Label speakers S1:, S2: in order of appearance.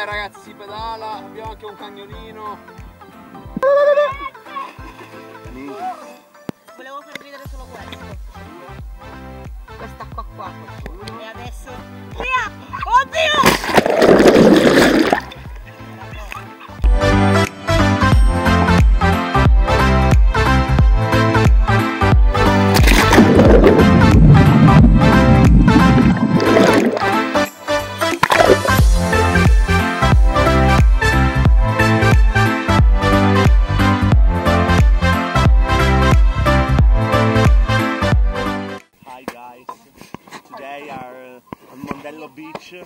S1: Beh ragazzi pedala, abbiamo anche un cagnolino.
S2: Volevo far vedere solo questo. Questa qua qua. E adesso... Via! Oddio!
S1: się.